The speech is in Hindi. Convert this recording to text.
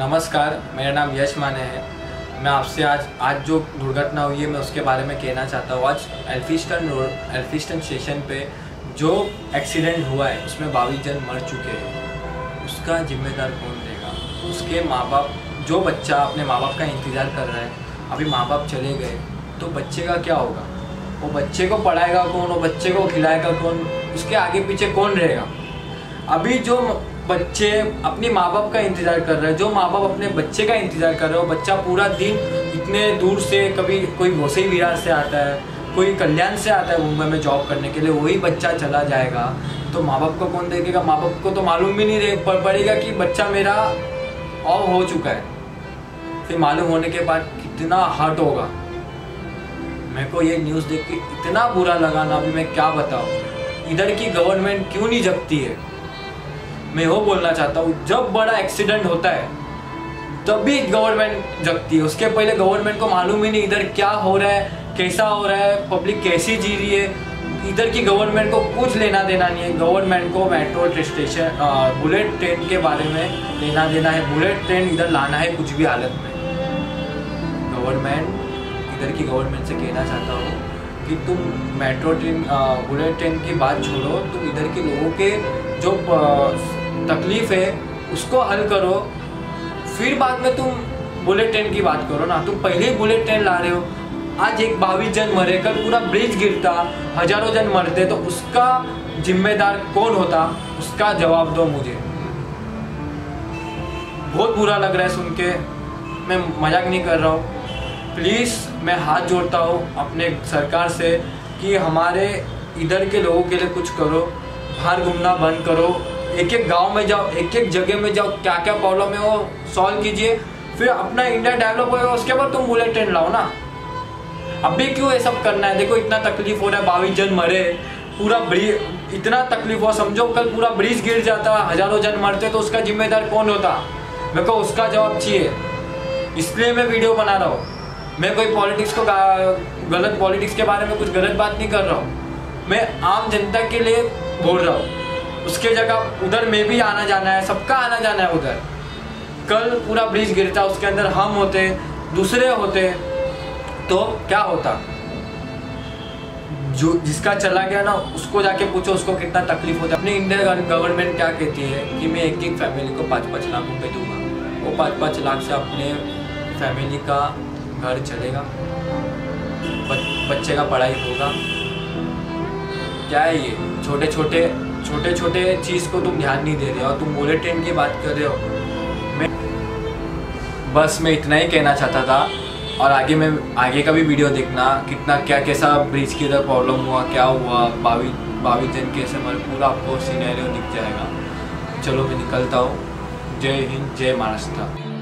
नमस्कार, मेरा नाम यश माने है। मैं आपसे आज आज जो दुर्घटना हुई है, मैं उसके बारे में कहना चाहता हूँ। आज एल्फिस्टन रोड, एल्फिस्टन स्टेशन पे जो एक्सीडेंट हुआ है, उसमें बाईस जन मर चुके हैं। उसका जिम्मेदार कौन रहेगा? उसके माँ बाप जो बच्चा अपने माँ बाप का इंतज़ार कर रहा है, अभी माँ बाप चले गए तो बच्चे का क्या होगा? वो बच्चे को पढ़ाएगा कौन? वो बच्चे को खिलाएगा कौन? उसके आगे पीछे कौन रहेगा? अभी जो बच्चे अपने माँ बाप का इंतज़ार कर रहे हैं। जो माँ बाप अपने बच्चे का इंतज़ार कर रहे हो बच्चा पूरा दिन इतने दूर से कभी कोई घोसई विरार से आता है, कोई कल्याण से आता है मुंबई में जॉब करने के लिए, वही बच्चा चला जाएगा। तो माँ बाप को कौन देखेगा? माँ बाप को तो मालूम भी नहीं पड़ेगा कि बच्चा मेरा ऑफ़ हो चुका है। फिर मालूम होने के बाद कितना हर्ट होगा। मेरे को ये न्यूज़ देख के इतना बुरा लगा ना, अभी मैं क्या बताऊँ? इधर की गवर्नमेंट क्यों नहीं जगती है? मैं वो बोलना चाहता हूँ, जब बड़ा एक्सीडेंट होता है, तभी गवर्नमेंट जगती है। उसके पहले गवर्नमेंट को मालूम ही नहीं इधर क्या हो रहा है, कैसा हो रहा है पब्लिक कैसी जी रही है। इधर की गवर्नमेंट को कुछ लेना देना नहीं है। गवर्नमेंट को मेट्रो स्टेशन बुलेट ट्रेन के बारे में लेना देना है। बुलेट ट्रेन इधर लाना है कुछ भी हालत में। गवर्नमेंट इधर की गवर्नमेंट से कहना चाहता हूँ कि तुम मेट्रो ट्रेन बुलेट ट्रेन की बात छोड़ो, तुम इधर के लोगों के जो तकलीफ़ है, उसको हल करो। फिर बाद में तुम बुलेट ट्रेन की बात करो ना। तुम पहले ही बुलेट ट्रेन ला रहे हो। आज एक बाईस जन मरे, कल पूरा ब्रिज गिरता, हज़ारों जन मरते तो उसका जिम्मेदार कौन होता? उसका जवाब दो मुझे। बहुत बुरा लग रहा है सुन के। मैं मज़ाक नहीं कर रहा हूँ। प्लीज़ मैं हाथ जोड़ता हूँ अपने सरकार से कि हमारे इधर के लोगों के लिए कुछ करो। बाहर घूमना बंद करो। एक एक गाँव में जाओ एक एक जगह में जाओ क्या क्या प्रॉब्लम है वो सॉल्व कीजिए। फिर अपना इंडिया डेवलप होगा उसके बाद तुम बुलेट ट्रेन लाओ ना। अभी क्यों ये सब करना है? देखो, इतना तकलीफ़ हो रहा है बाईस जन मरे, पूरा ब्रिज इतना तकलीफ़ हुआ, समझो, कल पूरा ब्रिज गिर जाता, हज़ारों जन मरते तो उसका जिम्मेदार कौन होता? मेरे को उसका जवाब चाहिए। इसलिए मैं वीडियो बना रहा हूँ। मैं कोई पॉलिटिक्स को गलत पॉलिटिक्स के बारे में कुछ गलत बात नहीं कर रहा हूँ। मैं आम जनता के लिए बोल रहा हूँ। उसके जगह उधर में भी आना जाना है, सबका आना जाना है उधर। कल पूरा ब्रिज गिरता, उसके अंदर हम होते, दूसरे होते तो क्या होता? जो जिसका चला गया ना, उसको जाके पूछो, उसको कितना तकलीफ़ होता अपनी इंडिया गवर्नमेंट क्या कहती है कि मैं एक एक फैमिली को पाँच पाँच लाख रुपए दूँगा। वो पाँच पाँच लाख से अपने फैमिली का घर चलेगा। बच्चे का पढ़ाई होगा। क्या है ये? छोटे छोटे छोटे छोटे चीज़ को तुम ध्यान नहीं दे रहे हो, तुम बुलेट ट्रेन की बात कर रहे हो। मैं बस मैं इतना ही कहना चाहता था, और आगे मैं आगे का भी वीडियो देखना, कितना क्या कैसा ब्रिज की इधर प्रॉब्लम हुआ, क्या हुआ, बावी बावी जन कैसे मर पूरा आपको सीनेरियो दिख जाएगा। चलो मैं निकलता हूँ। जय हिंद, जय महाराष्ट्र।